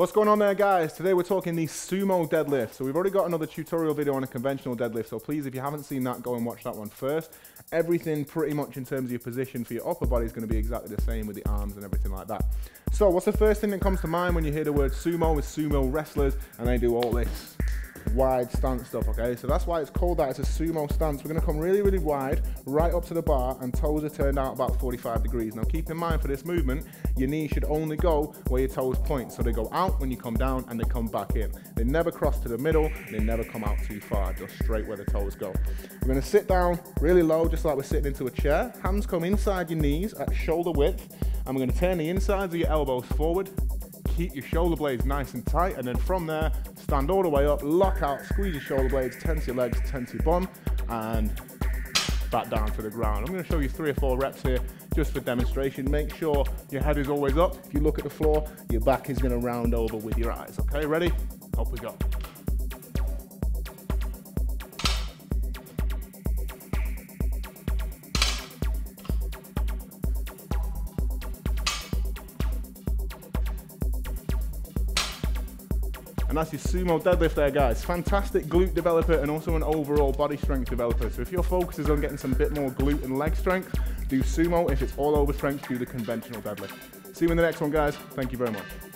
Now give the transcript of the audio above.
What's going on there guys? Today we're talking the sumo deadlift. So we've already got another tutorial video on a conventional deadlift, so please if you haven't seen that, go and watch that one first. Everything pretty much in terms of your position for your upper body is going to be exactly the same with the arms and everything like that. So what's the first thing that comes to mind when you hear the word sumo? Is sumo wrestlers and they do all this wide stance stuff, okay? So that's why it's called that. It's a sumo stance. We're gonna come really, really wide, right up to the bar, and toes are turned out about 45 degrees. Now keep in mind for this movement, your knees should only go where your toes point. So they go out when you come down and they come back in. They never cross to the middle, they never come out too far, just straight where the toes go. We're gonna sit down really low, just like we're sitting into a chair. Hands come inside your knees at shoulder width, and we're gonna turn the insides of your elbows forward, keep your shoulder blades nice and tight, and then from there, stand all the way up, lock out, squeeze your shoulder blades, tense your legs, tense your bum, and back down to the ground. I'm gonna show you three or four reps here just for demonstration. Make sure your head is always up. If you look at the floor, your back is gonna round over with your eyes. Okay, ready? Up we go. And that's your sumo deadlift there guys. Fantastic glute developer and also an overall body strength developer. So if your focus is on getting some bit more glute and leg strength, do sumo. If it's all over strength, do the conventional deadlift. See you in the next one guys. Thank you very much.